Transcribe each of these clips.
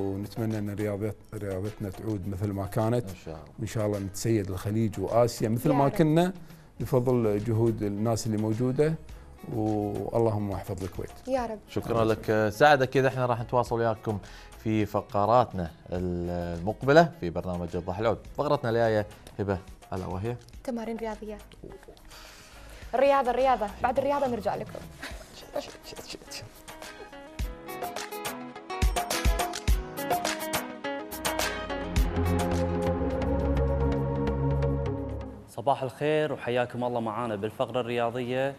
ونتمنى أن رياضت رياضتنا تعود مثل ما كانت. إن شاء الله. وان شاء الله نتسيد الخليج وآسيا. مثل ما. كنا بفضل جهود الناس اللي موجودة. واللهم احفظ الكويت. يا رب. شكرا لك. سعد أكيد إحنا راح نتواصل وياكم في فقراتنا المقبلة في برنامج الضحى العود. فقرتنا الجاية هبة ألا وهي؟ تمارين رياضيات الرياضة الرياضة بعد الرياضة نرجع لكم. صباح الخير وحياكم الله معانا بالفقرة الرياضية.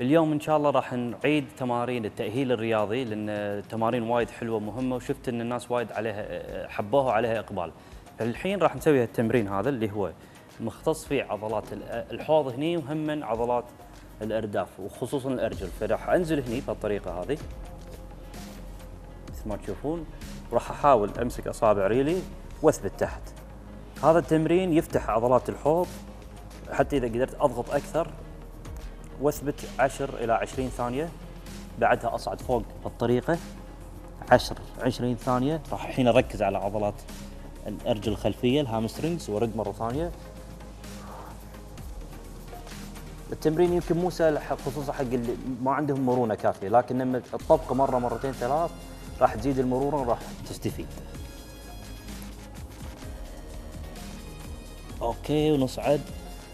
اليوم إن شاء الله راح نعيد تمارين التأهيل الرياضي لأن التمارين وايد حلوة مهمة وشفت أن الناس وايد عليها حبوها وعليها إقبال. فالحين راح نسوي التمرين هذا اللي هو مختص في عضلات ال- الحوض هني وهم عضلات الأرداف وخصوصا الأرجل. فراح أنزل هني بهالطريقة هذه. مثل ما تشوفون وراح أحاول أمسك أصابع ريلي وأثبت تحت. هذا التمرين يفتح عضلات الحوض حتى إذا قدرت أضغط أكثر وأثبت 10 إلى 20 ثانية بعدها أصعد فوق بالطريقة 10 20 ثانية راح الحين أركز على عضلات الارجل الخلفية الهامسترنجز وأرد مرة ثانية. التمرين يمكن مو سهل خصوصا حق اللي ما عندهم مرونة كافية لكن لما تطبقه مرة مرتين ثلاث راح تزيد المرونة وراح تستفيد. okay ونصعد.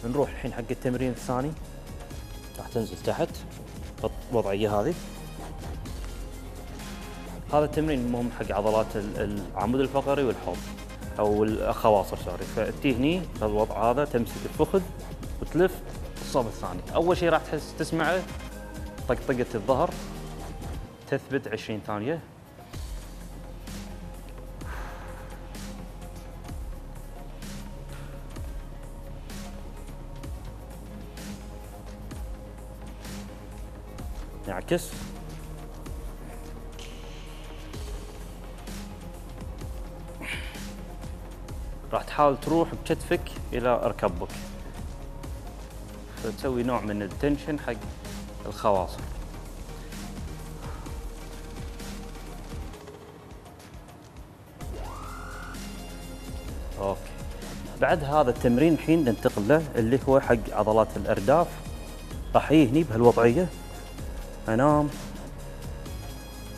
نروح الحين حق التمرين الثاني. راح تنزل تحت. الوضعيه هذه. هذا التمرين مهم حق عضلات ال- العمود الفقري والحوض. أو الخواصر sorry. فتي هني بالوضع هذا تمسك الفخذ وتلف. الصوب الثاني. أول شيء راح تحس تسمعه طقطقة الظهر. تثبت 20 ثانية. نعكس راح تحاول تروح بكتفك إلى ركبك فتسوي نوع من ال tension حق الخواصر okay. بعد هذا التمرين الحين ننتقل له اللي هو حق عضلات الأرداف. راح أجي هني بهالوضعية. انام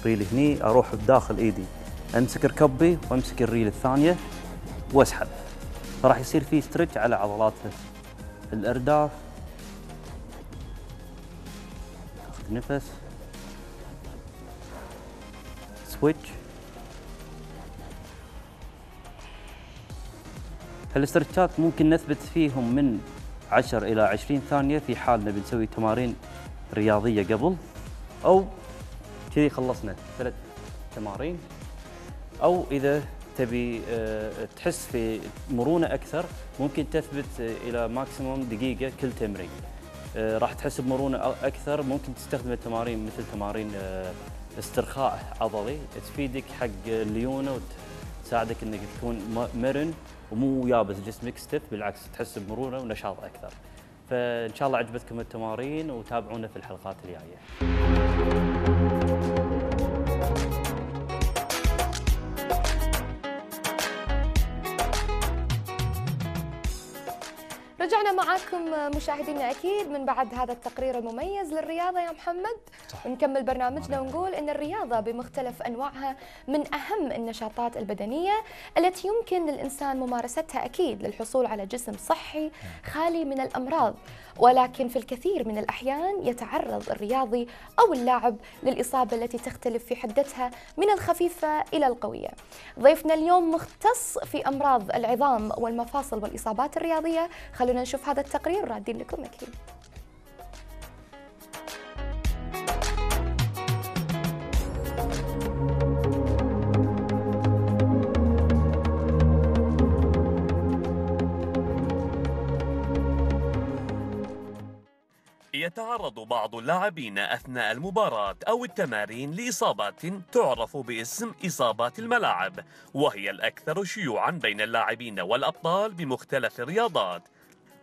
ريلي هني أروح بداخل ايدي امسك ركبي وامسك الريل الثانية واسحب. فراح يصير في stretch على عضلات الأرداف. أخذ نفس. switch هال stretchات ممكن نثبت فيهم من 10 إلى 20 ثانية في حال نبي نسوي تمارين رياضية قبل. أو كذي خلصنا ثلاث تمارين. أو إذا تبي آه، تحس في مرونة أكثر ممكن تثبت آه، إلى maximum دقيقة كل تمرين. آه، راح تحس بمرونة أكثر. ممكن تستخدم التمارين مثل تمارين استرخاء عضلي. تفيدك حق الليونه وتساعدك إنك تكون مرن ومو يابس جسمك stiff بالعكس تحس بمرونة ونشاط أكثر. فإن شاء الله عجبتكم التمارين وتابعونا في الحلقات الجاية. رجعنا معاكم مشاهدينا أكيد من بعد هذا التقرير المميز للرياضة يا محمد. صح. ونكمل برنامجنا ونقول إن الرياضة بمختلف أنواعها من أهم النشاطات البدنية التي يمكن للإنسان ممارستها أكيد للحصول على جسم صحي خالي من الأمراض. ولكن في الكثير من الأحيان يتعرض الرياضي أو اللاعب للإصابة التي تختلف في حدتها من الخفيفة إلى القوية. ضيفنا اليوم مختص في أمراض العظام والمفاصل والإصابات الرياضية، خلونا نشوف هذا التقرير ورادين لكم أكيد. يتعرض بعض اللاعبين أثناء المباراة أو التمارين لإصابات تعرف باسم إصابات الملاعب وهي الأكثر شيوعا بين اللاعبين والأبطال بمختلف الرياضات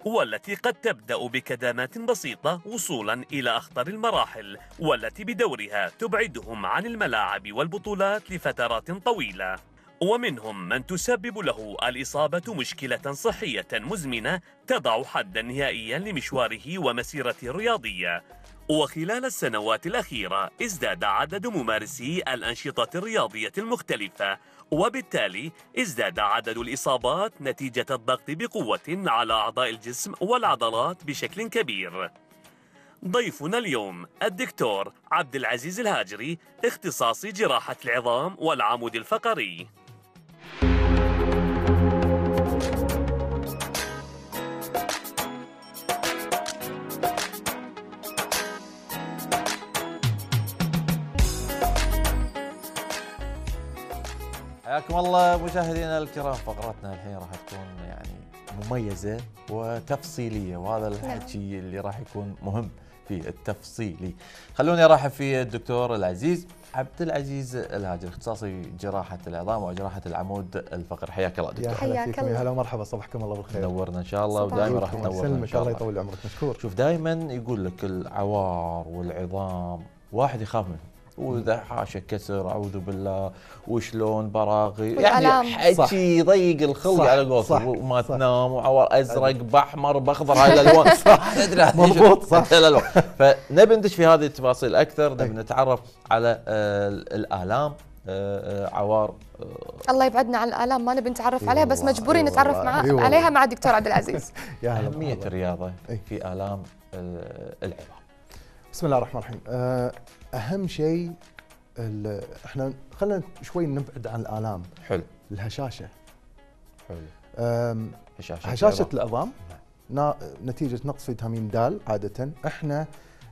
والتي قد تبدأ بكدمات بسيطة وصولا إلى أخطر المراحل والتي بدورها تبعدهم عن الملاعب والبطولات لفترات طويلة. ومنهم من تسبب له الإصابة مشكلة صحية مزمنة تضع حدا نهائيا لمشواره ومسيرته الرياضية وخلال السنوات الأخيرة ازداد عدد ممارسي الأنشطة الرياضية المختلفة وبالتالي ازداد عدد الإصابات نتيجة الضغط بقوة على أعضاء الجسم والعضلات بشكل كبير. ضيفنا اليوم الدكتور عبد العزيز الهاجري اختصاصي جراحة العظام والعمود الفقري. حياكم الله مشاهدينا الكرام فقرتنا الحين راح تكون يعني مميزة وتفصيلية وهذا الحكي اللي راح يكون مهم في التفصيلي. خلوني أرحب في الدكتور العزيز عبد العزيز الهاجر اختصاصي جراحة العظام وجراحة العمود الفقري حياك الله يا دكتور حياك الله. يا هلا ومرحبا صباحكم الله بالخير. نورنا إن شاء الله ودائما. راح تنورنا إن يسلمك شاء الله الله. يطول عمرك مشكور. شوف دائما يقول لك العوار والعظام واحد يخاف منه. وإذا حاشا كسر أعوذ بالله. وشلون براغي. يعني. حكي يضيق الخلق على قولتهم. صح، وما صح. تنام وعوار أزرق بأحمر بأخضر هاي الالوان صح. تدري مضبوط، صح. فنبي ندش في هذه التفاصيل أكثر. نبي أي. نتعرف على آه، الآلام. آه، آه، عوار الله يبعدنا عن الآلام ما نبي نتعرف عليها بس والله، مجبورين إي نتعرف مع. عليها مع الدكتور عبد العزيز. يا هلا أهمية. الرياضة. في آلام العظام. بسم الله الرحمن الرحيم. أهم شيء ال- إحنا خلينا شوي نبعد عن الآلام. حلو. الهشاشة. حلو. هشاشة هشاشة العظام. نتيجة نقص فيتامين د عادة. إحنا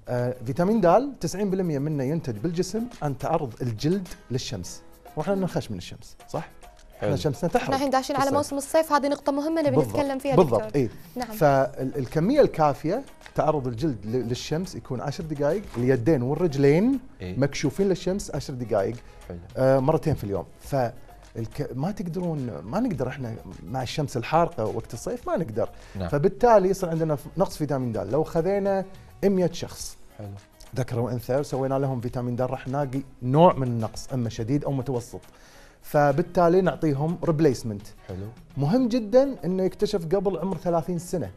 آه، فيتامين د 90% منه ينتج بالجسم عن تعرض الجلد للشمس. وإحنا ننخش من الشمس صح؟ إحنا حلو. شمسنا إحنا تحرق الحين داشين على. موسم الصيف هذه نقطة مهمة نبي نتكلم فيها بالضبط. اي نعم. فالكميه الكافية تعرض الجلد للشمس يكون 10 دقائق اليدين والرجلين إيه. مكشوفين للشمس 10 دقائق آه مرتين في اليوم. ف الك... ما تقدرون ما نقدر إحنا مع الشمس الحارقة وقت الصيف ما نقدر. نعم. فبالتالي يصير عندنا نقص فيتامين د. لو خذينا 100 شخص حلو. ذكر وأنثى وسوينا لهم فيتامين د راح نلاقي نوع من النقص أما شديد أو متوسط. فبالتالي نعطيهم ريبليسمنت حلو. مهم جدا إنه يكتشف قبل عمر 30 سنة.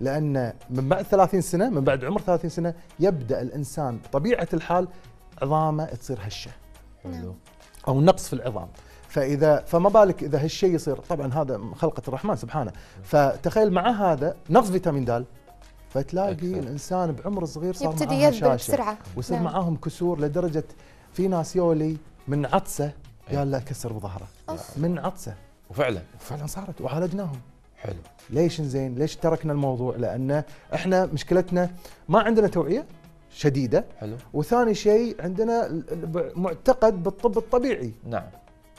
لأن من بعد 30 سنة من بعد عمر 30 سنة يبدأ الإنسان بطبيعة الحال عظامه تصير هشة. حلو أو نقص في العظام. فإذا فما بالك إذا هالشيء يصير؟ طبعا هذا خلقة الرحمن سبحانه. فتخيل مع هذا نقص فيتامين د فتلاقي أكثر. الإنسان بعمر صغير صار يبتدي معاه يذبل هشاشة. بسرعة. ويصير نعم. معاهم كسور لدرجة في ناس يولي من عطسة قال لا كسر بظهره. من عطسة. وفعلا. فعلا صارت وعالجناهم. حلو. ليش زين ليش تركنا الموضوع؟ لأن إحنا مشكلتنا ما عندنا توعية شديدة. حلو. وثاني شيء عندنا معتقد بالطب الطبيعي. نعم.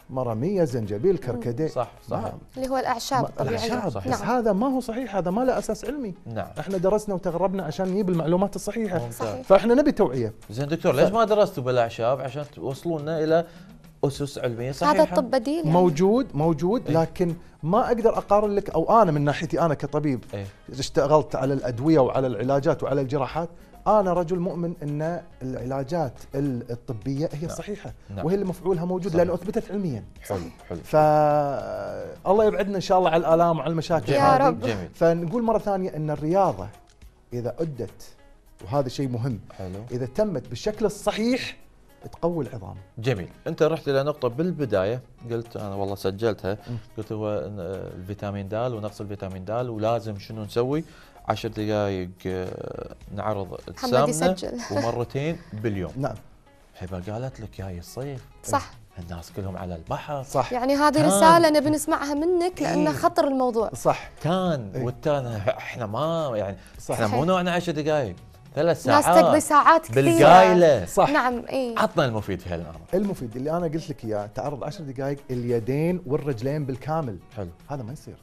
مراميه زنجبيل كركديه. صح صح. نعم. اللي هو الأعشاب. الأعشاب. صحيح. بس نعم. هذا ما هو صحيح هذا ما له أساس علمي. نعم. إحنا درسنا وتغربنا عشان نجيب المعلومات الصحيحة. ممتاز. صحيح. فإحنا نبي توعية. زين دكتور ليش ما درستوا بالأعشاب؟ عشان توصلونا إلى أسس علمية صحيحة هذا الطب بديل يعني موجود موجود إيه. لكن ما أقدر أقارن لك أو أنا من ناحيتي أنا كطبيب إيه اشتغلت على الأدوية وعلى العلاجات وعلى الجراحات أنا رجل مؤمن إن العلاجات ال- الطبية هي نعم. صحيحة نعم. وهي اللي مفعولها موجود صحيح. لأنه أثبتت علميا حلو حلو ف الله يبعدنا إن شاء الله على الآلام وعلى المشاكل يا هذه. رب. جميل فنقول مرة ثانية إن الرياضة إذا أدت وهذا شيء مهم حلو إذا تمت بالشكل الصحيح تقوي العظام. جميل. أنت رحت إلى نقطة بالبداية قلت أنا والله سجلتها قلت هو إن، آه، الفيتامين د ونقص الفيتامين د ولازم شنو نسوي؟ عشر دقائق آه، نعرض يسجل. ومرتين باليوم. نعم. هبه قالت لك جاي الصيف صح. الناس كلهم على البحر. صح. يعني هذه كان. رسالة نبي نسمعها منك لأنه إيه. خطر الموضوع. صح. كان. إيه. والتان إحنا ما يعني صح. إحنا مو. نوعنا عشر دقائق ثلاث ناس ساعات تقضي ساعات كثيرة. بالقايلة. صح. نعم إي. عطنا المفيد في هالامر المفيد اللي أنا قلت لك إياه تعرض 10 دقائق اليدين والرجلين بالكامل. حلو. هذا ما يصير.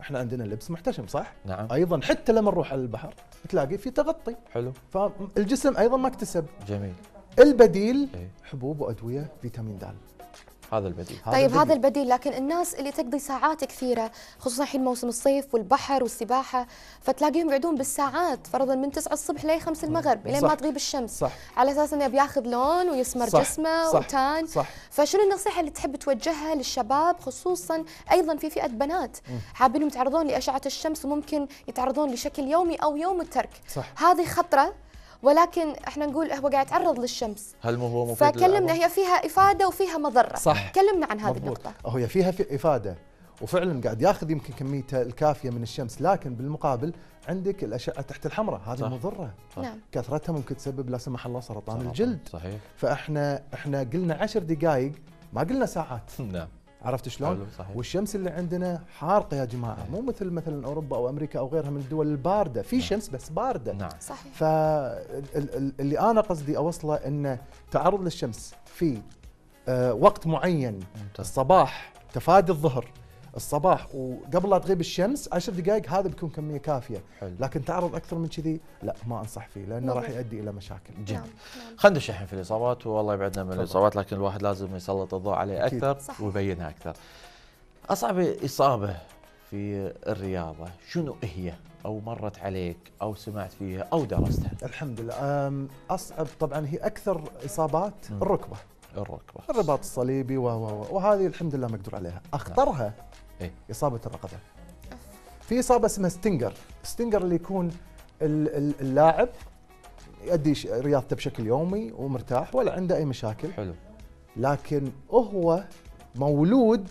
إحنا عندنا لبس محتشم صح؟ نعم. أيضا حتى لما نروح على البحر تلاقي في تغطي. حلو. فالجسم أيضا ما اكتسب. جميل. البديل إيه. حبوب وأدوية فيتامين د. هذا البديل. طيب هذا البديل. لكن الناس اللي تقضي ساعات كثيرة خصوصا الحين موسم الصيف والبحر والسباحة فتلاقيهم يقعدون بالساعات فرضا من 9 الصبح ل 5 المغرب لين ما. تغيب الشمس. صح. على أساس إنه بياخذ لون ويسمر صح. جسمه صح. وتان. صح. فشنو النصيحة اللي تحب توجهها للشباب خصوصا أيضا في فئة بنات؟ حابين يتعرضون لأشعة الشمس وممكن يتعرضون لشكل يومي أو يوم الترك. صح. هذه خطرة ولكن إحنا نقول هو قاعد يتعرض للشمس. هل هو مفيد فكلمنا؟ هي فيها إفادة وفيها مضرة. صح. كلمنا عن هذه مضبوط. النقطة. هي فيها في إفادة. وفعلا قاعد ياخذ يمكن كميته الكافية من الشمس لكن بالمقابل عندك الأشعة تحت الحمراء. هذه صح. مضرة. صح. نعم. كثرتها ممكن تسبب لا سمح الله سرطان صراحة. الجلد. صحيح. فإحنا إحنا قلنا عشر دقائق ما قلنا ساعات. نعم. عرفت شلون؟ صحيح. والشمس اللي عندنا حارقة يا جماعة. مو مثل مثلا أوروبا أو أمريكا أو غيرها من الدول الباردة. في شمس بس باردة. نعم. صحيح. فاللي أنا قصدي اوصله انه تعرض للشمس في آه، وقت معين. ممتاز. الصباح تفادي الظهر. الصباح وقبل لا تغيب الشمس عشر دقائق هذا بيكون كمية كافية حلو. لكن تعرض أكثر من كذي لا ما أنصح فيه لأنه راح. يؤدي إلى مشاكل نعم جميل نعم خلينا ندش الحين في الإصابات والله يبعدنا من. الإصابات لكن الواحد لازم يسلط الضوء عليه أكيد. أكثر صحيح. ويبينها أكثر. أصعب إصابة في الرياضة شنو هي؟ أو مرت عليك أو سمعت فيها أو درستها؟ الحمد لله أصعب طبعا هي أكثر إصابات. الركبة الركبة. الرباط الصليبي و و و- وهذه الحمد لله مقدور عليها أخطرها إيه. إصابة الرقبة. في إصابة اسمها stinger stinger اللي يكون ال- ال- اللاعب يؤدي رياضته بشكل يومي ومرتاح ولا عنده أي مشاكل. حلو. لكن هو مولود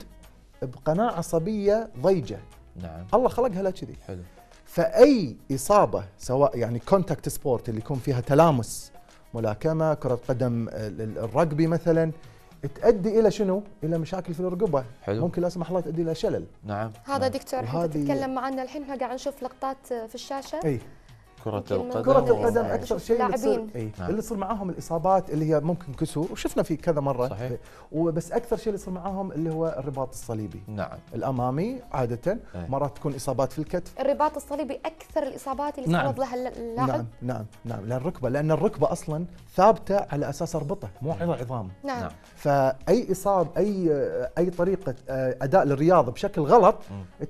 بقناه عصبية ضيقة. نعم. الله خلقها له كذي. حلو. فأي إصابة سواء يعني contact sport اللي يكون فيها تلامس ملاكمة كرة قدم ال- ال- الرجبي مثلا تؤدي إلى شنو؟ إلى مشاكل في الرقبة حلو. ممكن لا سمح الله تؤدي إلى شلل نعم هذا نعم. دكتور انت تتكلم معنا الحين إحنا قاعد نشوف لقطات في الشاشة أي كرة القدم كرة القدم أكثر شيء اللي تصير. اي نعم. اللي يصير معاهم الإصابات اللي هي ممكن كسور وشفنا في كذا مرة صحيح. وبس أكثر شيء اللي يصير معاهم اللي هو الرباط الصليبي نعم الأمامي عادة أي. مرات تكون إصابات في الكتف الرباط الصليبي أكثر الإصابات اللي نعم. تعرض لها اللاعب نعم نعم نعم لأن الركبة لأن الركبة أصلا ثابتة على أساس اربطه مو على عظام نعم, نعم. فأي إصاب أي أي طريقة آه، أداء للرياضة بشكل غلط.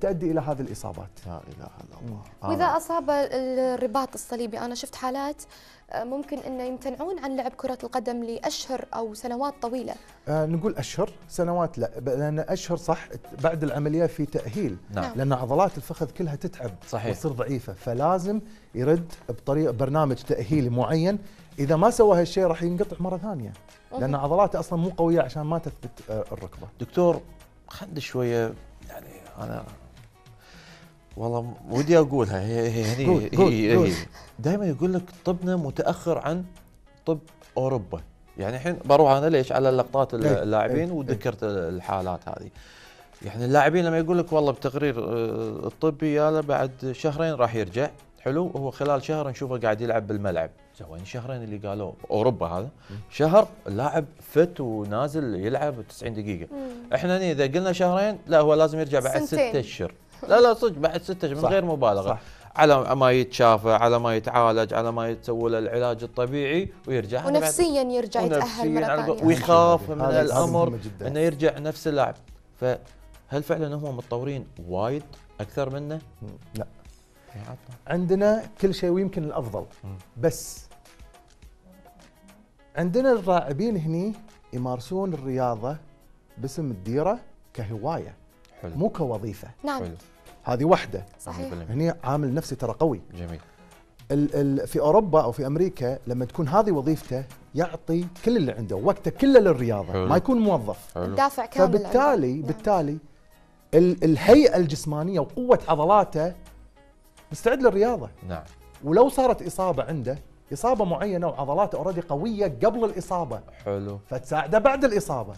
تؤدي إلى هذه الإصابات لا إله إلا الله وإذا أصاب الرباط الصليبي. أنا شفت حالات آه، ممكن إنه يمتنعون عن لعب كرة القدم لأشهر أو سنوات طويلة. آه نقول أشهر سنوات لا لأن أشهر صح بعد العملية في تأهيل. نعم. لأن عضلات الفخذ كلها تتعب صحيح. وتصير ضعيفة فلازم يرد بطريقه برنامج تاهيلي معين. إذا ما سوى هالشيء راح ينقطع مرة ثانية. لأن عضلاته أصلا مو قوية عشان ما تثبت آه، الركبة. دكتور خلنا شوية يعني أنا والله ودي أقولها. هي هي هني هي قول. هي دائما يقول لك طبنا متأخر عن طب أوروبا. يعني الحين بروح أنا ليش؟ على اللقطات ال- إيه، اللاعبين إيه، وذكرت الحالات هذه. يعني اللاعبين لما يقول لك والله بتقرير آه، الطبي يلا بعد شهرين راح يرجع. حلو؟ هو خلال شهر نشوفه قاعد يلعب بالملعب. زين شهرين اللي قالوا أوروبا هذا. شهر اللاعب فت ونازل يلعب 90 دقيقة. إحنا إذا قلنا شهرين لا هو لازم يرجع بعد. ستة أشهر. لا لا صدق بعد ستة اشهر من غير مبالغة. صح. على ما يتشافى على ما يتعالج على ما يتسوى له العلاج الطبيعي ويرجع. ونفسيا يرجع يتأهل ونفسياً مرة على قول- ثانية ويخاف من الأمر. إنه يرجع نفس اللاعب. فهل فعلا هم متطورين وايد أكثر منه؟ لا. عندنا كل شيء ويمكن الأفضل. بس عندنا اللاعبين هني يمارسون الرياضة باسم الديرة كهواية. حلو. مو كوظيفة. نعم. حلو. هذه واحدة صحيح. 100%. هني عامل نفسي ترى قوي جميل. ال ال في أوروبا أو في أمريكا لما تكون هذه وظيفته يعطي كل اللي عنده وقته كله للرياضة. حلو. ما يكون موظف. حلو. دافع كامل فبالتالي عنده. بالتالي ال الهيئة الجسمانية وقوة عضلاته مستعد للرياضة. نعم. ولو صارت إصابة عنده إصابة معينة وعضلاته اوريدي قوية قبل الإصابة. حلو. فتساعده بعد الإصابة.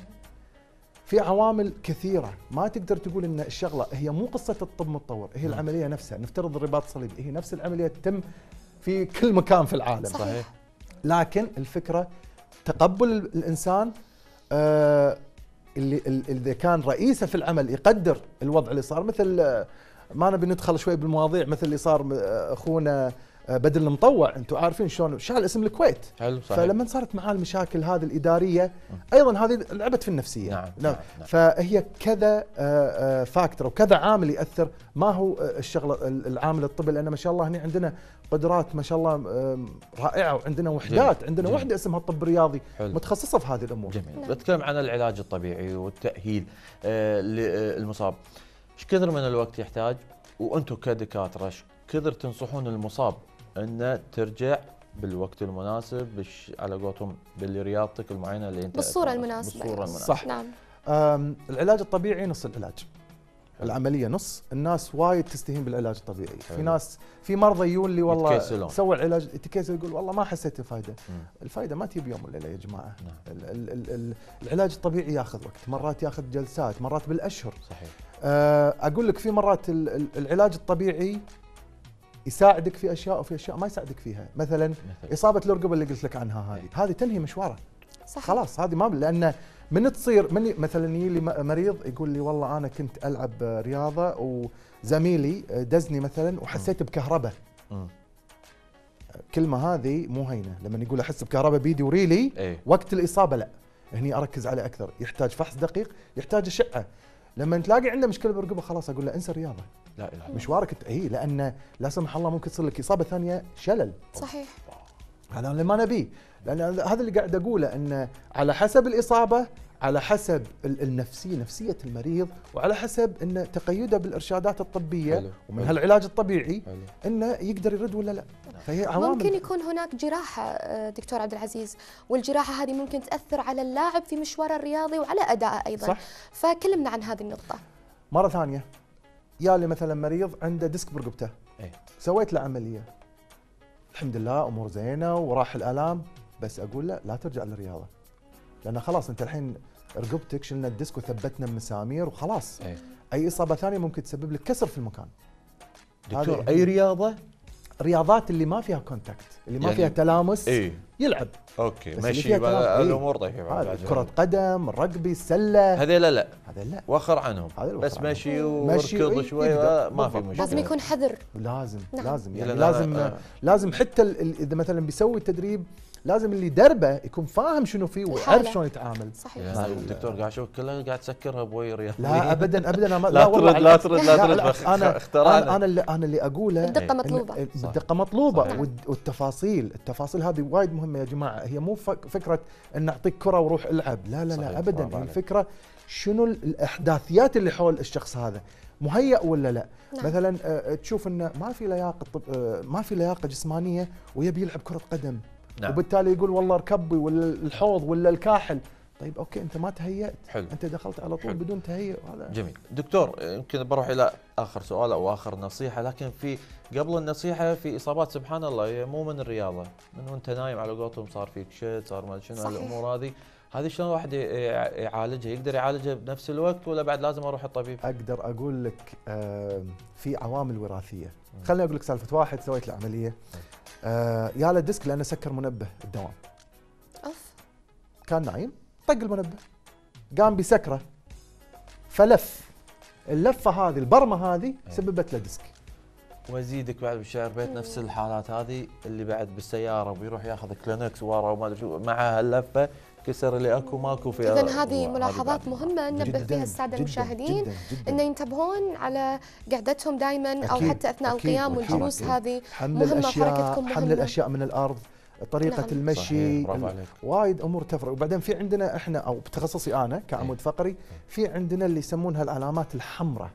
في عوامل كثيرة. ما تقدر تقول إن الشغلة هي مو قصة الطب متطور هي العملية نفسها. نفترض الرباط الصليبي هي نفس العملية تتم في كل مكان في العالم. صحيح. لكن الفكرة تقبل الإنسان آه اللي ال- إذا كان رئيسه في العمل يقدر الوضع اللي صار. مثل آه، ما نبي ندخل شوي بالمواضيع مثل اللي صار آه، أخونا بدل المطوع أنتم عارفين شلون؟ شال اسم الكويت. حلو صحيح. فلما صارت معاه المشاكل هذه الإدارية أيضا هذه لعبت في النفسية. نعم، نعم، نعم. فهي كذا آه، آه، فاكتور وكذا عامل يأثر. ما هو آه، الشغله ال- العامل الطبي لأن ما شاء الله هنا عندنا قدرات ما شاء الله رائعة وعندنا وحدات جميل، عندنا جميل. وحده اسمها الطب الرياضي حلو. متخصصة في هذه الأمور. جميل. نعم. بتكلم عن العلاج الطبيعي والتأهيل آه، للمصاب إيش كثر من الوقت يحتاج؟ وأنتم كدكاترة إيش كثر تنصحون المصاب؟ انه ترجع بالوقت المناسب بش على قولتهم برياضتك المعينة اللي أنت بالصورة المناسبة بالصورة. المناسبة صح. نعم العلاج الطبيعي نص العلاج العملية نص الناس وايد تستهين بالعلاج الطبيعي في حلو. ناس في مرضى يجون لي والله. سوى العلاج يتكاسل يقول والله ما حسيت بفائده مم. الفائده ما تجي بيوم وليلة يا جماعة نعم. ال ال ال ال العلاج الطبيعي ياخذ وقت مرات ياخذ جلسات مرات بالأشهر صحيح آه، أقول لك في مرات ال- ال- العلاج الطبيعي يساعدك في أشياء وفي أشياء ما يساعدك فيها. مثلا مثل إصابة الرقبه اللي قلت لك عنها هذه. هذه تنهي مشواره صح خلاص هذه ما لأن من تصير من مثلا يجي لي م- مريض يقول لي والله أنا كنت ألعب رياضة وزميلي دزني مثلا وحسيت بكهرباء. مم. الكلمة هذه مو هينة. لما يقول أحس بكهرباء بيدي وريلي إيه. وقت الإصابة لا. هني أركز عليه أكثر. يحتاج فحص دقيق يحتاج أشعة. لما تلاقي عنده مشكلة بالرقبة خلاص أقول له انسى الرياضة. لا إله إلا الله. مشوارك انت اي لأن لا سمح الله ممكن تصير لك إصابة ثانية شلل. صحيح. هذا اللي ما نبيه. لأن هذا اللي قاعد أقوله إن على حسب الإصابة على حسب ال- النفسية نفسية المريض وعلى حسب إن تقيده بالإرشادات الطبية حلو، ومن حلو. هالعلاج الطبيعي حلو. إنه يقدر يرد ولا لا. فهي عوامل. ممكن يكون هناك جراحة آه، دكتور عبد العزيز والجراحة هذه ممكن تأثر على اللاعب في مشواره الرياضي وعلى أدائه أيضا. صح. فكلمنا عن هذه النقطة. مرة ثانية. يا لي مثلا مريض عنده ديسك برقبته. إيه. سويت له عملية. الحمد لله أمور زينة وراح الآلام. بس أقول له لا ترجع للرياضة. لأن خلاص أنت الحين رقبتك شلنا الديسك وثبتنا بمسامير وخلاص. إيه. أي إصابة ثانية ممكن تسبب لك كسر في المكان. دكتور أي رياضة؟ الرياضات اللي ما فيها contact اللي ما يعني- فيها تلامس اي يلعب. okay كلام. إيه. الأمور طيبه هذا كرة قدم الرقبي السله هذيلا لا هذا لا. وخر عنهم. بس مشي وركض وي- شوي يقدر. ما في. مشكلة. لازم يكون حذر. لازم نعم. لازم. يعني لازم أنا- لازم حتى إذا مثلا بيسوي تدريب لازم اللي دربه يكون فاهم شنو فيه ويعرف. شلون يتعامل صحيح. الدكتور قاعد أشوف كلها قاعد تسكرها بوي رياضي لا ابدا ابدا أنا ما- لا ترد لا. ترد لا ترد. أنا انا اخترانا أنا اللي أنا اللي أقوله مطلوبة إن- صح. الدقة مطلوبة والتفاصيل التفاصيل هذه وايد مهمة يا جماعة هي مو فك- فكرة إن اعطيك كرة وروح العب لا لا. لا ابدا هي عليك. الفكرة شنو ال- الأحداثيات اللي حول الشخص هذا مهيأ ولا لا نعم. مثلا آه، تشوف إنه ما في لياقة آه، ما في لياقة جسمانية ويبي يلعب كرة قدم نعم. وبالتالي يقول والله ركبي ولا الحوض ولا الكاحل. طيب أوكي أنت ما تهيأت. حلو. أنت دخلت على طول حلو. بدون تهيئ هذا جميل. دكتور يمكن بروح إلى آخر سؤال أو آخر نصيحة لكن في قبل النصيحة في إصابات سبحان الله هي مو من الرياضة من وأنت نايم على قولتهم صار فيك شد صار ما شنو. الأمور هذه. هذه شلون الواحد يعالجها؟ يقدر يعالجها بنفس الوقت ولا بعد لازم أروح الطبيب؟ أقدر أقول لك في عوامل وراثية. خليني أقول لك سالفة. واحد سويت له عملية. آه، يا له ديسك لأنه سكر منبه الدوام. أوف. كان نايم طق المنبه. قام بيسكره. فلف. اللفة هذه البرمة هذه سببت له ديسك. وازيدك بعد بالشعر بيت نفس الحالات هذه اللي بعد بالسيارة ويروح ياخذ كلينكس ورا وما أدري شو مع هاللفة كسر اللي اكو ماكو في إذا هذه الله، ملاحظات. مهمة ننبه فيها السادة المشاهدين جدا جدا انه ينتبهون على قعدتهم دائما أو حتى أثناء أكيد، القيام أكيد. والجلوس أكيد. هذه حمل مهمة الاشياء وحركتكم حمل مهمة. الأشياء من الأرض طريقة نعم. المشي. وايد أمور تفرق وبعدين في عندنا إحنا أو بتخصصي أنا كعمود فقري في عندنا اللي يسمونها العلامات الحمراء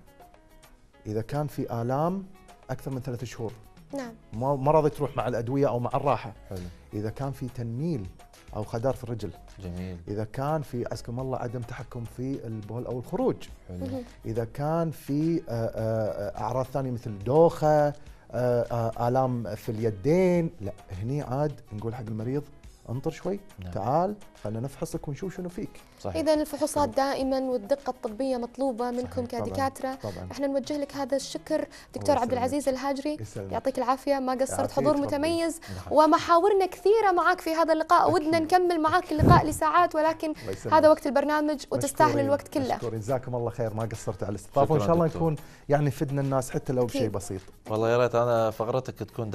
إذا كان في آلام أكثر من ثلاث شهور نعم ما ما راضي تروح مع الأدوية أو مع الراحة حلو إذا كان في تنميل أو خدار في الرجل. جميل. إذا كان في عزكم الله عدم تحكم في البول أو الخروج. حلو. إذا كان في آه، آه، أعراض ثانية مثل دوخة آه، آلام في اليدين لا هني عاد نقول حق المريض انطر شوي. نعم. تعال خلينا نفحصك ونشوف شنو فيك. صحيح اذا الفحوصات دائما والدقة الطبية مطلوبة منكم صحيح. طبعاً. كدكاترة طبعا إحنا نوجه لك هذا الشكر دكتور الله عبد العزيز الهاجري يسلمك. يعطيك العافية ما قصرت حضور. متميز نعم. ومحاورنا كثيرة معك في هذا اللقاء ودنا نكمل معك اللقاء لساعات ولكن الله يسلمك. هذا وقت البرنامج وتستاهل. الوقت كله مشكورين جزاكم الله خير ما قصرت على الاستضافة وإن شاء الله. نكون يعني فدنا الناس حتى لو بشيء أكيد. بسيط والله يا ريت أنا فقرتك تكون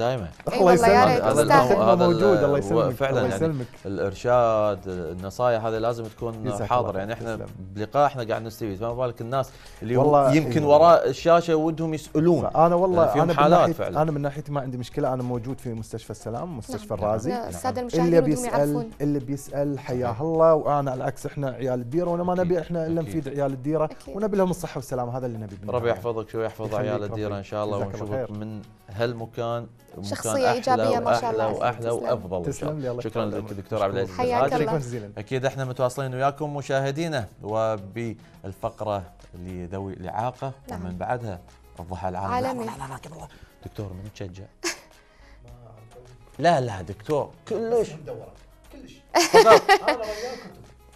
والله يا ريت، هذا موجود الله هو يسلمك فعلا الله يعني يسلمك الإرشاد النصائح هذه لازم تكون حاضر يعني. إحنا. بلقاء إحنا قاعد نستفيد فما بالك الناس اللي والله يمكن. وراء الشاشة ودهم يسألون أنا والله فيهم أنا من حالات ناحية فعلا. أنا من ناحيتي ما عندي مشكلة أنا موجود في مستشفى السلام مستشفى نعم. الرازي لا، السادة اللي المشاهدين ودهم بيسال يعرفون اللي بيسأل حياه الله وأنا على العكس إحنا عيال الديرة وأنا ما. نبي إحنا إلا. نفيد عيال الديرة. ونبي لهم الصحة والسلامة هذا اللي نبي. ربي يحفظك شوي يحفظ عيال. الديرة إن شاء الله ونشوفك. من هالمكان مكان شخصية إيجابية ما شاء الله وأحلى. واحلى تسلم. لي الله. شكرا لك. دكتور عبد العزيز حياك. الله. أكيد إحنا متواصلين وياكم مشاهدينا وبالفقرة اللي ذوي الإعاقة نعم. ومن بعدها الضحى العالمي عالمي. لا لا لا دكتور من تشجع لا لا دكتور كلش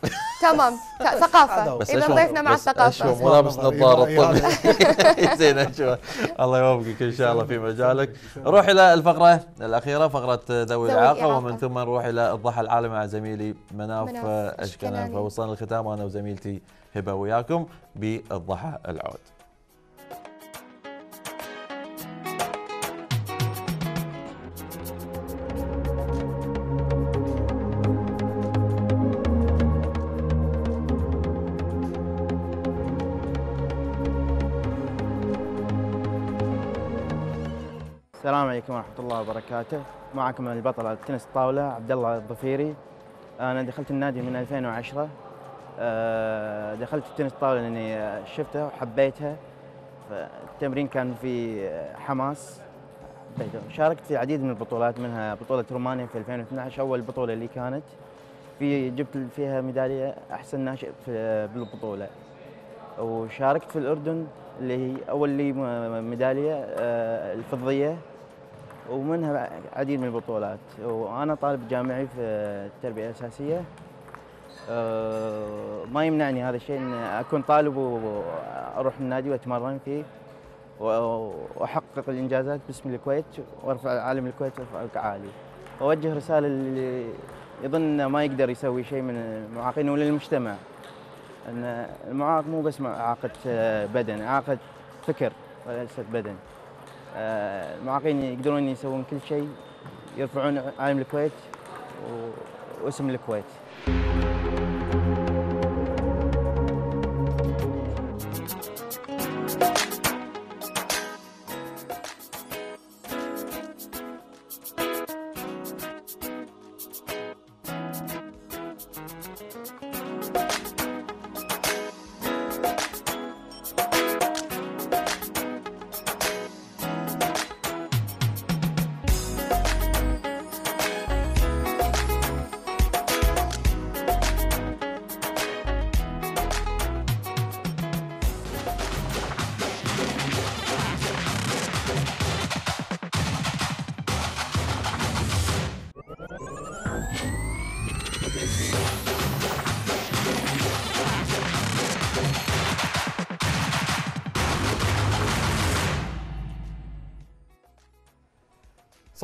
تمام. ثقافة. إذا ضيفنا مع الثقافة. أشوف مو لابس نظري. نظاره يا- طب زين أشوف الله يوفقك إن شاء الله في مجالك. نروح إلى الفقرة الأخيرة فقرة ذوي الإعاقة. ومن ثم نروح إلى الضحى العالمي مع زميلي مناف أشكنان. فوصلنا الختام أنا وزميلتي هبة وياكم بالضحى العود. عليكم ورحمة الله وبركاته. معكم البطل التنس الطاولة عبد الله الظفيري. أنا دخلت النادي من 2010 آه، دخلت التنس الطاولة لأني آه، شفتها وحبيتها التمرين كان في آه، حماس. حبيته. شاركت في العديد من البطولات منها بطولة رومانيا في 2012 أول بطولة لي كانت. في جبت فيها ميدالية أحسن ناشئ في بالبطولة. وشاركت في الأردن اللي هي أول لي ميدالية الفضية. ومنها عديد من البطولات. وأنا طالب جامعي في التربية الأساسية. آه، ما يمنعني هذا الشيء أن أكون طالب وأروح النادي وأتمرن فيه و- وأحقق الإنجازات باسم الكويت وأرفع علم الكويت وأرفع عالي وأوجه رسالة اللي يظن ما يقدر يسوي شيء من المعاقين وللمجتمع إن المعاق مو بس اعاقه آه، بدن اعاقه فكر وليست بدن. المعاقين يقدرون يسوون كل شيء يرفعون علم الكويت واسم الكويت.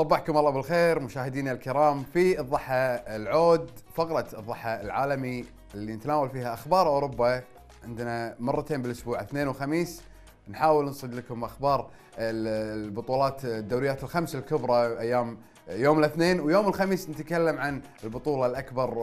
صبحكم الله بالخير مشاهدينا الكرام في الضحى العود فقرة الضحى العالمي اللي نتناول فيها أخبار أوروبا عندنا مرتين بالأسبوع اثنين وخميس. نحاول نصيد لكم أخبار ال- البطولات الدوريات الخمس الكبرى أيام يوم الاثنين ويوم الخميس نتكلم عن البطولة الأكبر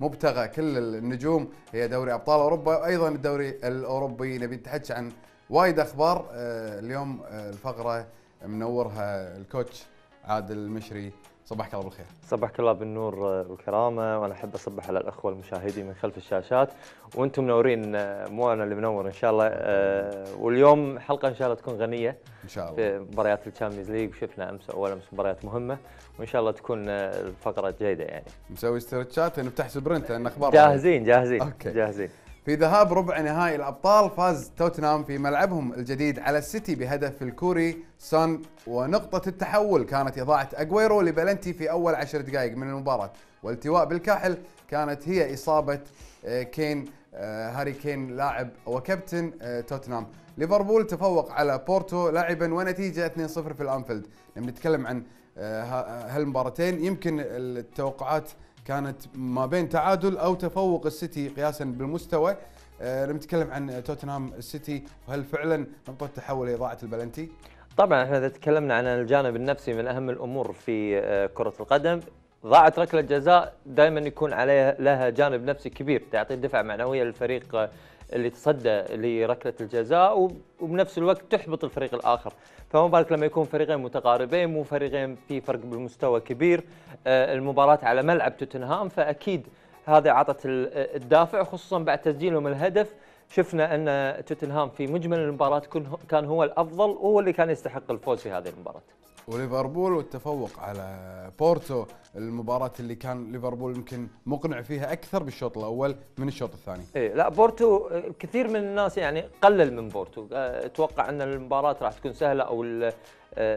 ومبتغى كل النجوم هي دوري أبطال أوروبا وأيضا الدوري الأوروبي. نبي نتحدث عن وايد أخبار آه، اليوم آه، الفقرة منورها ال coach. عادل المشري صباحك الله بالخير. صبحك الله بالنور والكرامة وأنا أحب أصبح على الأخوة المشاهدين من خلف الشاشات. وأنتم منورين آه، مو أنا اللي منور إن شاء الله آه، واليوم حلقة إن شاء الله تكون غنية. إن شاء الله. في مباريات ال Champions League وشفنا أمس أول أمس مباريات مهمة وإن شاء الله تكون آه، الفقرة جيدة يعني. مسوي stretchات نفتح sprint لأن أخبار جاهزين جاهزين okay. جاهزين. في ذهاب ربع نهائي الأبطال فاز توتنهام في ملعبهم الجديد على السيتي بهدف الكوري سون ونقطة التحول. كانت إضاعة أجويرو لبلنتي في أول عشر دقائق من المباراة والتواء بالكاحل كانت هي إصابة آه، كين آه، هاري كين لاعب وكابتن آه، توتنهام. ليفربول تفوق على بورتو لعبا ونتيجة 2-0 في الأنفيلد. لما نتكلم عن هالمباراتين. يمكن التوقعات كانت ما بين تعادل أو تفوق السيتي قياسا بالمستوى آه، لما نتكلم عن توتنهام السيتي وهل فعلا نقطة تحول هي اضاعه البلنتي؟ طبعا إحنا إذا تكلمنا عن الجانب النفسي من أهم الأمور في آه، كرة القدم ضاعت ركلة جزاء دائما يكون عليها لها جانب نفسي كبير تعطي دفع معنويه للفريق آه، اللي تصدى لركلة الجزاء وب- وبنفس الوقت تحبط الفريق الآخر. فما بالك لما يكون فريقين متقاربين مو فريقين في فرق بالمستوى كبير آه، المباراة على ملعب توتنهام فأكيد هذا عطت ال- الدافع خصوصا بعد تسجيلهم الهدف. شفنا أن توتنهام في مجمل المباراة كان هو الأفضل وهو اللي كان يستحق الفوز في هذه المباراة. وليفربول والتفوق على بورتو المباراة اللي كان ليفربول يمكن مقنع فيها أكثر بالشوط الأول من الشوط الثاني. إيه لا بورتو آه، كثير من الناس يعني قلل من بورتو آه، أتوقع أن المباراة راح تكون سهلة أو ال- آه،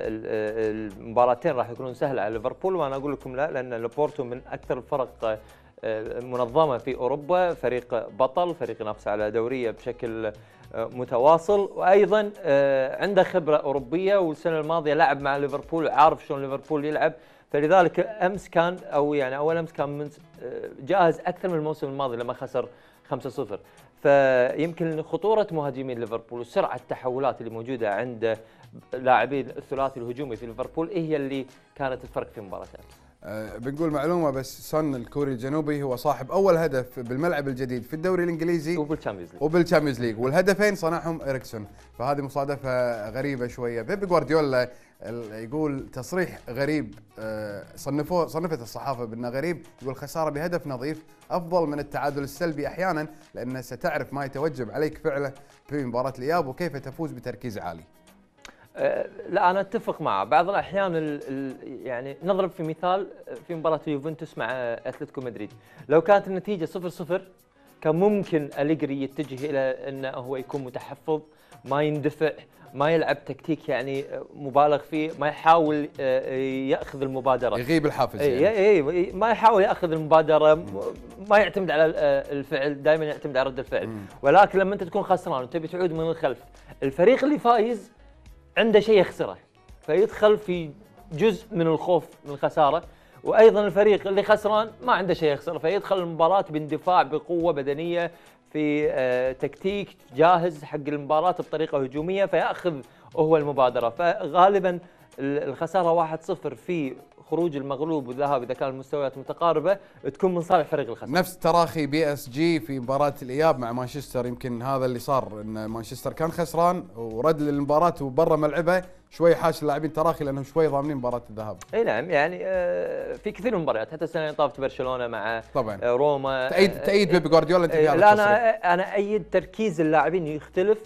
ال- المباراتين راح يكونون سهلة على ليفربول وأنا أقول لكم لا لأن بورتو من أكثر الفرق منظمة في أوروبا فريق بطل فريق ينافس على دورية بشكل آه، متواصل. وأيضا آه، عنده خبرة أوروبية والسنة الماضية لعب مع ليفربول وعارف شلون ليفربول يلعب. فلذلك أمس كان أو يعني أول أمس كان من آه، جاهز أكثر من الموسم الماضي لما خسر 5-0 فيمكن خطورة مهاجمين ليفربول وسرعة التحولات اللي موجودة عند لاعبين الثلاثي الهجومي في ليفربول هي اللي كانت الفرق في مباراة. امس بنقول معلومة بس سون الكوري الجنوبي هو صاحب أول هدف بالملعب الجديد في الدوري الإنجليزي وبال Champions League. وبال Champions League. والهدفين صنعهم اريكسون فهذه مصادفة غريبة شوية. بيب جوارديولا يقول تصريح غريب آه، صنفوه صنفت الصحافة بأنه غريب. يقول خسارة بهدف نظيف أفضل من التعادل السلبي أحيانا لأن ستعرف ما يتوجب عليك فعله في مباراة الإياب وكيف تفوز بتركيز عالي. آه، لا أنا أتفق معه بعض الأحيان ال ال يعني نضرب في مثال في مباراة اليوفنتوس مع أتلتيكو مدريد لو كانت النتيجة 0 0 كان ممكن أليجري يتجه إلى أنه هو يكون متحفظ ما يندفع ما يلعب تكتيك يعني مبالغ فيه ما يحاول آه، يأخذ المبادرة يغيب الحافز اي يعني. اي ما يحاول يأخذ المبادرة ما يعتمد على آه، الفعل دائما يعتمد على رد الفعل. ولكن لما أنت تكون خسران وتبي تعود من الخلف الفريق اللي فايز عنده شيء يخسره فيدخل في جزء من الخوف من الخسارة. وأيضا الفريق اللي خسران ما عنده شيء يخسره فيدخل المباراة باندفاع بقوة بدنية في آه، تكتيك جاهز حق المباراة بطريقة هجومية فيأخذ هو المبادرة. فغالبا ال- الخسارة 1-0 في خروج المغلوب والذهاب إذا كان المستويات متقاربه تكون من صالح فريق الخساره نفس تراخي PSG في مباراة الإياب مع مانشستر يمكن هذا اللي صار إن مانشستر كان خسران ورد للمباراة وبرا ملعبه شوي حاش اللاعبين تراخي لأنهم شوي ضامنين مباراة الذهاب. إي نعم يعني آه، في كثير من المباريات حتى السنة اللي طافت برشلونة مع طبعا. آه، روما تأيد آه، تأيد بيب جوارديولا انت لا. أنا أنا أيد تركيز اللاعبين يختلف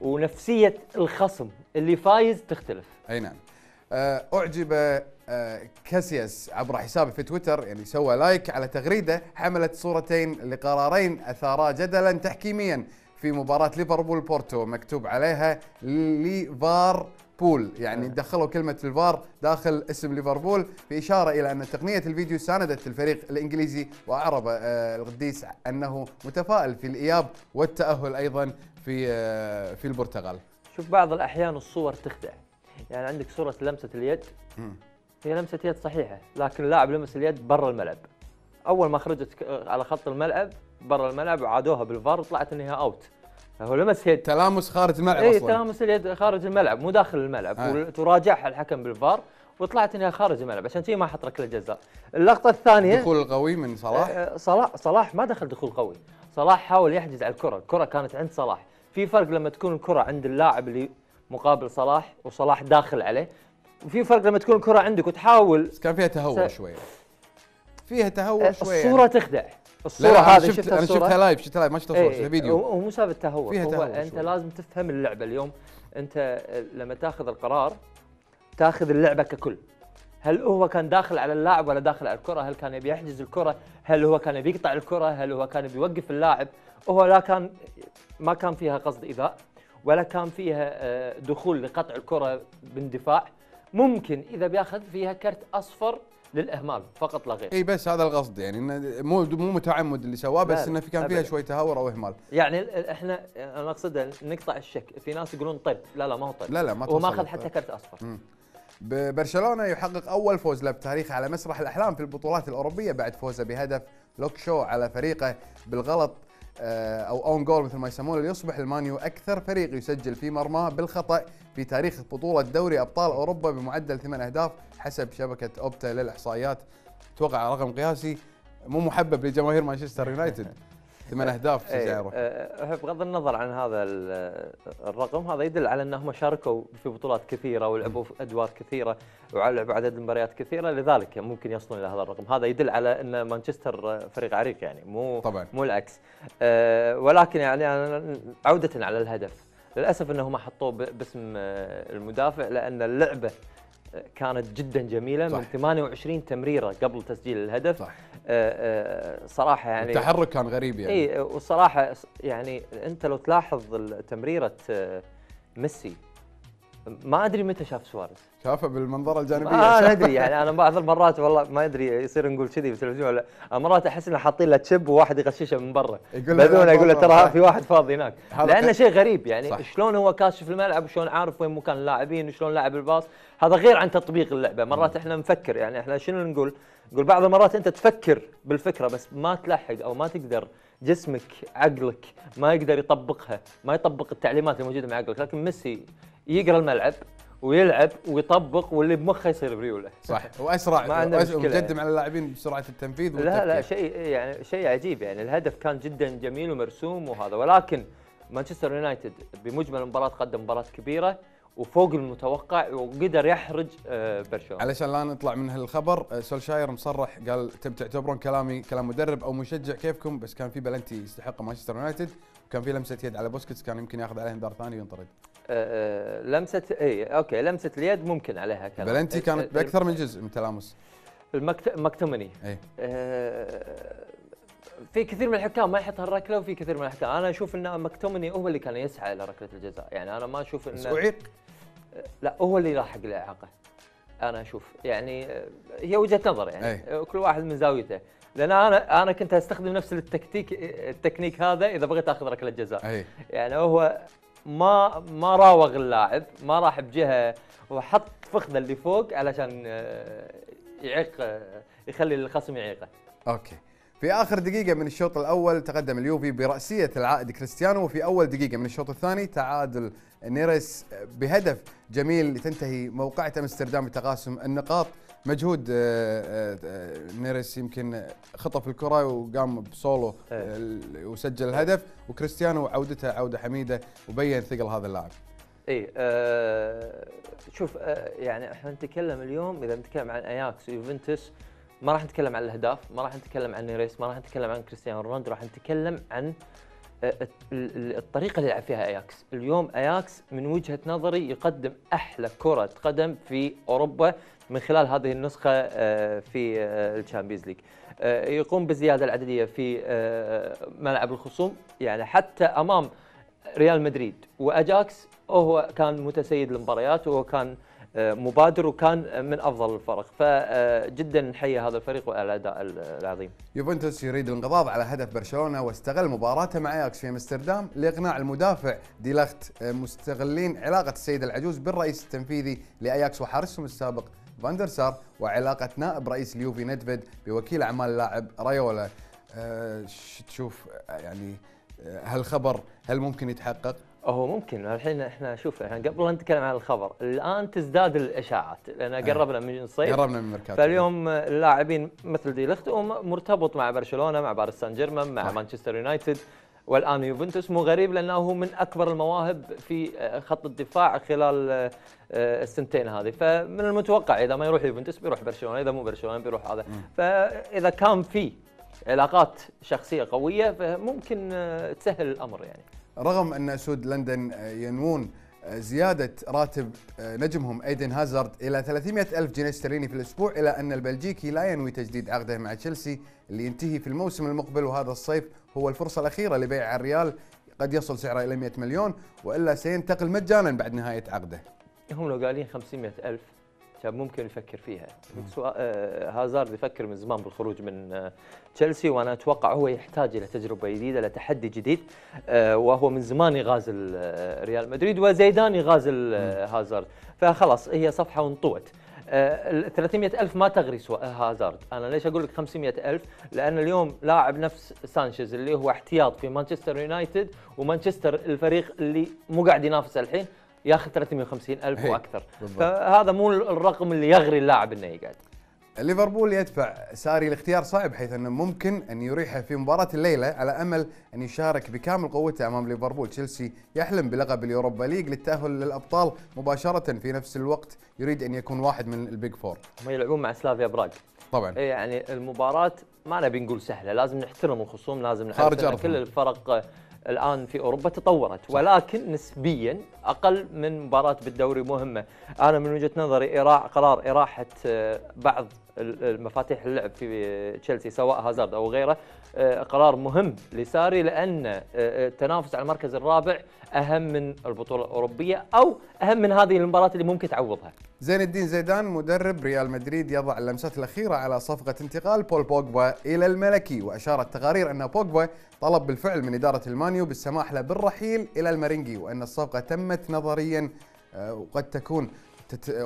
ونفسية الخصم اللي فايز تختلف. أي نعم. أعجب كاسياس عبر حسابه في تويتر يعني سوى like على تغريدة حملت صورتين لقرارين أثارا جدلا تحكيميا في مباراة ليفربول بورتو مكتوب عليها ليفار بول يعني دخلوا كلمة الفار داخل اسم ليفربول في إشارة إلى أن تقنية الفيديو ساندت الفريق الإنجليزي وأعرب آه، القديس أنه متفائل في الإياب والتأهل أيضا في آه، في البرتغال. شوف بعض الأحيان الصور تخدع. يعني عندك صورة لمسة اليد. هي لمسة يد صحيحة لكن اللاعب لمس اليد برا الملعب. أول ما خرجت على خط الملعب برا الملعب وعادوها بالفار طلعت إنها out فهو لمس يد. تلامس خارج الملعب اي تلامس اليد خارج الملعب مو داخل الملعب. آه. آه. وراجعها الحكم بالفار وطلعت إنها خارج الملعب. عشان كذي ما حط ركله جزاء. اللقطة الثانية دخول القوي من صلاح. آه، صلاح صلاح ما دخل دخول قوي. صلاح حاول يحجز على الكرة. الكرة كانت عند صلاح. في فرق لما تكون الكرة عند اللاعب اللي مقابل صلاح وصلاح داخل عليه. وفي فرق لما تكون الكره عندك وتحاول بس كان فيها تهور س- شوية فيها تهور شوية الصورة يعني. تخدع الصورة هذه شفت شفتها أنا؟ شفتها live شفتها live ما شفتها صورة إيه، شفتها فيديو. هو مو سبب التهور فيها هو تهور أنت شوي. لازم تفهم اللعبة اليوم. أنت لما تاخذ القرار تاخذ اللعبة ككل. هل هو كان داخل على اللاعب ولا داخل على الكرة؟ هل كان يبي يحجز الكرة؟ هل هو كان يبي يقطع الكرة؟ هل هو كان يبي يوقف اللاعب؟ هو لا كان ما كان فيها قصد إيذاء ولا كان فيها آه، دخول لقطع الكرة باندفاع. ممكن إذا بياخذ فيها كرت أصفر للإهمال فقط لا غير. إي بس هذا القصد يعني إنه مو مو متعمد اللي سواه بس إنه في كان فيها. شوي تهور أو إهمال. يعني إحنا أنا اقصد نقطع الشك في ناس يقولون طيب لا لا ما هو طيب. لا لا ما هو ما توصل اخذ حتى كرت أصفر. ب- برشلونة يحقق أول فوز له بتاريخه على مسرح الأحلام في البطولات الأوروبية بعد فوزه بهدف لوك شو على فريقه بالغلط أو own goal مثل ما يسمونه ليصبح المانيو أكثر فريق يسجل في مرماه بالخطأ في تاريخ بطولة دوري أبطال أوروبا بمعدل ثمان أهداف حسب شبكة أوبتا للإحصائيات. أتوقع رقم قياسي مو محبب لجماهير مانشستر يونايتد. ثمان أهداف إيه، سجاره آه، بغض النظر عن هذا ال- الرقم هذا يدل على أنهم شاركوا في بطولات كثيرة ولعبوا في أدوار كثيرة ولعبوا عدد مباريات كثيرة لذلك ممكن يصلون إلى هذا الرقم. هذا يدل على أن مانشستر فريق عريق يعني مو طبعاً. مو العكس. آه، ولكن يعني عودة على الهدف. للأسف انه ما حطوه باسم آه، المدافع لأن اللعبة كانت جدا جميلة. صح. من 28 تمريرة قبل تسجيل الهدف. صح. آه، آه، صراحة يعني التحرك كان غريب يعني. إي والصراحه يعني أنت لو تلاحظ تمريرة آه، ميسي ما أدري متى شاف سواريز. شافه بالمنظرة الجانبية. ما شاف- أدري يعني أنا بعض المرات والله ما أدري يصير نقول كذي في التلفزيون ولا مرات أحس إنه حاطين له تشب وواحد يغششه من برا. يقول له بدون يقول له ترى. في واحد فاضي هناك. لأنه شيء غريب يعني صح. شلون هو كاشف الملعب وشلون عارف وين مكان اللاعبين وشلون لاعب الباص. هذا غير عن تطبيق اللعبة. مرات إحنا نفكر يعني إحنا شنو نقول؟ نقول بعض المرات أنت تفكر بالفكرة بس ما تلحق أو ما تقدر جسمك عقلك ما يقدر يطبقها ما يطبق التعليمات الموجودة مع عقلك. لكن ميسي يقرأ الملعب ويلعب ويطبق واللي بمخه يصير بريوله. صح. واسرع ما عنده ومقدم على اللاعبين بسرعة التنفيذ لا لا والتفكير. شيء يعني شيء عجيب يعني. الهدف كان جدا جميل ومرسوم وهذا. ولكن مانشستر يونايتد بمجمل المباراة قدم مباراة كبيرة. وفوق المتوقع وقدر يحرج آه، برشلونة. علشان لا نطلع من هالخبر آه، سولشاير مصرح قال تم تعتبرون كلامي كلام مدرب أو مشجع كيفكم بس كان في بلنتي يستحقه مانشستر يونايتد وكان في لمسة يد على بوسكيتس كان يمكن ياخذ عليه انذار ثاني وينطرد. آه، لمسة اي okay لمسة اليد ممكن عليها كلام. بلنتي كانت بأكثر من جزء من تلامس. المكت... مكتومني. اي آه، في كثير من الحكام ما يحط هالركلة وفي كثير من الحكام. أنا أشوف إن مكتومني هو اللي كان يسعى إلى ركلة الجزاء. يعني أنا ما أشوف بس انه أعيق. لا هو اللي لاحق الإعاقة. أنا أشوف يعني هي وجهة نظر يعني. أي. كل واحد من زاويته. لأن أنا أنا كنت أستخدم نفس التكتيك التكنيك هذا إذا بغيت اخذ ركله جزاء يعني هو ما ما راوغ اللاعب ما راح بجهة وحط فخذه اللي فوق علشان آه، يعيق آه، يخلي الخصم يعيقه. okay. في آخر دقيقة من الشوط الأول تقدم اليوفي برأسية العائد كريستيانو وفي أول دقيقة من الشوط الثاني تعادل نيرس بهدف جميل تنتهي موقعة أمستردام بتقاسم النقاط مجهود آه، آه، آه، نيرس يمكن خطف الكرة وقام بسولو إيه. وسجل الهدف وكريستيانو عودته عودة حميدة وبين ثقل هذا اللاعب اي آه شوف آه يعني إحنا نتكلم اليوم إذا نتكلم عن أياكس ويوفنتوس ما راح نتكلم عن الأهداف، ما راح نتكلم عن نيريس، ما راح نتكلم عن كريستيانو رونالدو، راح نتكلم عن آه، ال- ال- الطريقة اللي يلعب فيها أياكس، اليوم أياكس من وجهة نظري يقدم أحلى كرة قدم في أوروبا من خلال هذه النسخة آه، في آه، ال Champions League. يقوم بالزياده العددية في ملعب الخصوم يعني حتى أمام ريال مدريد وأجاكس هو كان متسيد المباريات وهو كان مبادر وكان من أفضل الفرق. فجدا نحيي هذا الفريق والأداء العظيم. يوفنتوس يريد الانقضاض على هدف برشلونة واستغل مباراته مع أياكس في أمستردام لإقناع المدافع ديلاخت مستغلين علاقة السيد العجوز بالرئيس التنفيذي لأياكس وحارسهم السابق فاندر سار وعلاقة نائب رئيس اليوفي ندفيد بوكيل أعمال اللاعب رايولا. ش تشوف آه، يعني آه، هالخبر هل ممكن يتحقق؟ هو ممكن الحين إحنا شوف إحنا قبل لا نتكلم عن الخبر الآن تزداد الإشاعات لأن قربنا من الصيف قربنا من الميركاتو فاليوم اللاعبين مثل دي ليخت هو مرتبط مع برشلونة مع باريس سان جيرمان مع. مانشستر يونايتد والآن يوفنتوس مو غريب لأنه هو من أكبر المواهب في خط الدفاع خلال آه، السنتين هذه. فمن المتوقع إذا ما يروح يوفنتوس بيروح برشلونة إذا مو برشلونة بيروح هذا. فإذا كان في علاقات شخصية قوية فممكن آه، تسهل الأمر يعني. رغم أن اسود لندن آه، ينوون آه، زيادة راتب آه، نجمهم أيدن هازارد إلى 300 ألف جنيه استرليني في الأسبوع إلى أن البلجيكي لا ينوي تجديد عقده مع تشيلسي اللي ينتهي في الموسم المقبل وهذا الصيف هو الفرصة الأخيرة لبيع الريال. قد يصل سعره إلى 100 مليون وإلا سينتقل مجانا بعد نهاية عقده. هم لو قالين 500 ألف كان ممكن يفكر فيها. آه، هازارد يفكر من زمان بالخروج من آه، تشيلسي وأنا أتوقع هو يحتاج إلى تجربة جديدة لتحدي جديد آه، وهو من زمان يغازل ريال مدريد وزيدان يغازل هازارد. فخلاص هي صفحة وانطوت آه، ال 300 ألف ما تغري هازارد. أنا ليش أقول لك 500 ألف؟ لأن اليوم لاعب نفس سانشيز اللي هو احتياط في مانشستر يونايتد ومانشستر الفريق اللي مو قاعد ينافس الحين ياخذ 350 ألف هي، وأكثر بالضبط. فهذا مو الرقم اللي يغري اللاعب إنه يقعد ليفربول يدفع ساري الاختيار صعب حيث أنه ممكن أن يريحه في مباراة الليلة على أمل أن يشارك بكامل قوته أمام ليفربول، تشيلسي يحلم بلقب ال Europa League للتأهل للأبطال مباشرة في نفس الوقت يريد أن يكون واحد من ال Big Four. هم يلعبون مع سلافيا براغ طبعا إيه يعني المباراة ما نبي نقول سهلة لازم نحترم الخصوم لازم نعرف خارج. كل الفرق الآن في أوروبا تطورت ولكن نسبيا أقل من مباراة بالدوري مهمة. أنا من وجهة نظري قرار إراحة آه، بعض المفاتيح اللعب في تشيلسي سواء هازارد أو غيره آه، قرار مهم لساري لأن آه، آه، التنافس على المركز الرابع أهم من البطولة الأوروبية أو أهم من هذه المباراة اللي ممكن تعوضها زين الدين زيدان مدرب ريال مدريد يضع اللمسات الأخيرة على صفقة انتقال بول بوجبا إلى الملكي وأشارت تقارير أن بوجبا طلب بالفعل من إدارة المانيو بالسماح له بالرحيل إلى الميرينجي وأن الصفقة تمت نظريا آه، وقد تكون.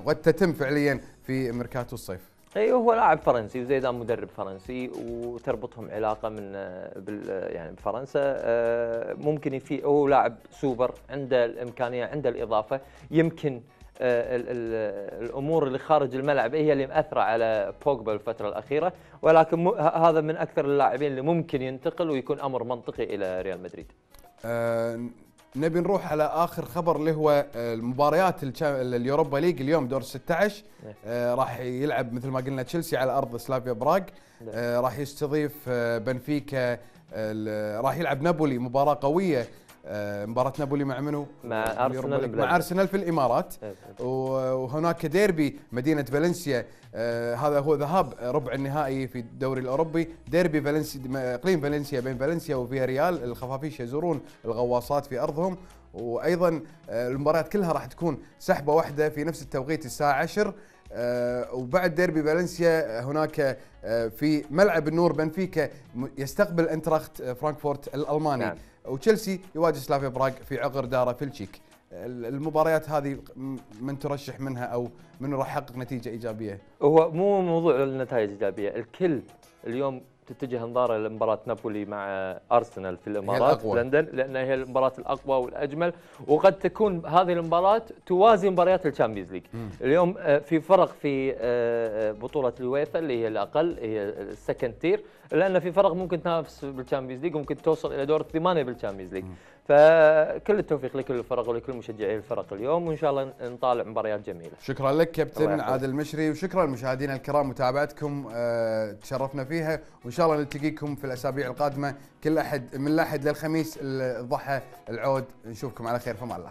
قد تتم فعليا في ميركاتو الصيف. أيوه هو لاعب فرنسي وزيدان مدرب فرنسي وتربطهم علاقة من آه، آه، يعني بفرنسا آه، ممكن يفي هو لاعب سوبر عنده الإمكانية عنده الإضافة يمكن ال- ال- الأمور اللي خارج الملعب هي اللي مأثرة على بوجبا الفترة الأخيرة ولكن هذا من أكثر اللاعبين اللي ممكن ينتقل ويكون أمر منطقي إلى ريال مدريد. نبي نروح على آخر خبر اللي هو آه، المباريات اليوروبا ليج اليوم دور 16 نعم. آه، راح يلعب مثل ما قلنا تشيلسي على أرض سلافيا براغ نعم. آه، راح يستضيف بنفيكا راح يلعب نابولي مباراة قوية مباراه نابولي مع منو؟ مع. بلندن. مع أرسنال في الإمارات إيه. وهناك ديربي مدينة فالنسيا آه هذا هو ذهاب ربع النهائي في الدوري الأوروبي ديربي فالنسيا إقليم فالنسيا بين فالنسيا وفيا ريال الخفافيش يزورون الغواصات في أرضهم وأيضا آه المباريات كلها راح تكون سحبة واحدة في نفس التوقيت الساعة 10 آه وبعد ديربي فالنسيا هناك آه في ملعب النور بنفيكا يستقبل آينتراخت آه، فرانكفورت الألماني نعم. وتشيلسي يواجه سلافيا براغ في عقر داره في التشيك المباريات هذه من ترشح منها أو من راح يحقق نتيجة إيجابية؟ هو مو موضوع النتائج إيجابية الكل اليوم تتجه انظاره لمباراه نابولي مع أرسنال في الإمارات في. لندن لأن هي المباراة الأقوى والأجمل وقد تكون هذه المباراة توازي مباريات ال Champions League اليوم آه، في فرق في آه، آه، بطولة الويفا اللي هي الأقل هي ال second tier لأن في فرق ممكن تنافس بال Champions League وممكن توصل إلى دور الثمانية بال Champions League فكل التوفيق لكل الفرق ولكل مشجعي الفرق اليوم وإن شاء الله نطالع مباريات جميلة شكرا لك كابتن. عادل مشري وشكرا لمشاهدينا الكرام متابعتكم آه، تشرفنا فيها وإن شاء الله نلتقيكم في الأسابيع القادمة كل أحد من الأحد للخميس الضحى العود نشوفكم على خير فمان الله.